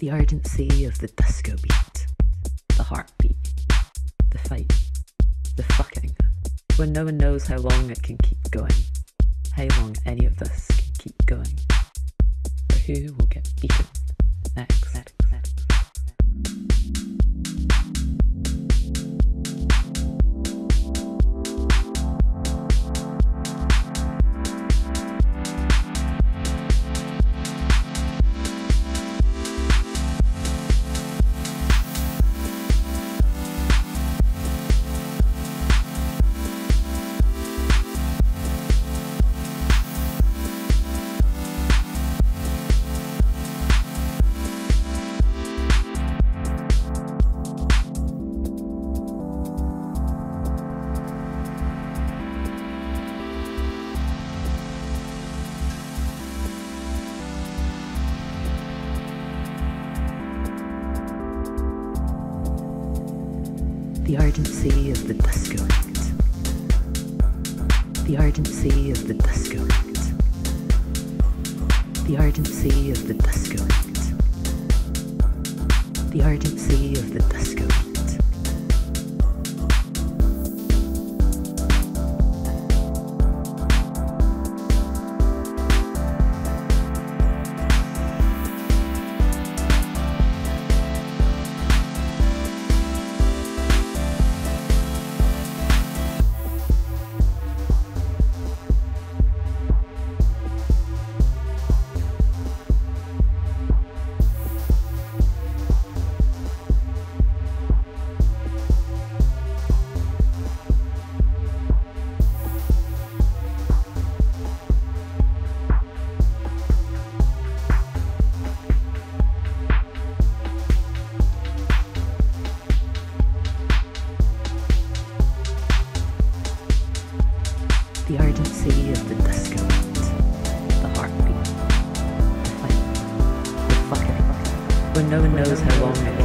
The urgency of the disco beat, the heartbeat, the fight, the fucking, when no one knows how long it can keep going, how long any of this The urgency of the disco act. The urgency of the disco act. The urgency of the disco act. The urgency of the disco act. The urgency of the disco. The heartbeat. Fight. The fucking. When no one knows how long it